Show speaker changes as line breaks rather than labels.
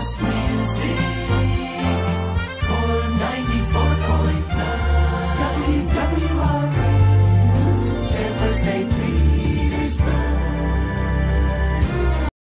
was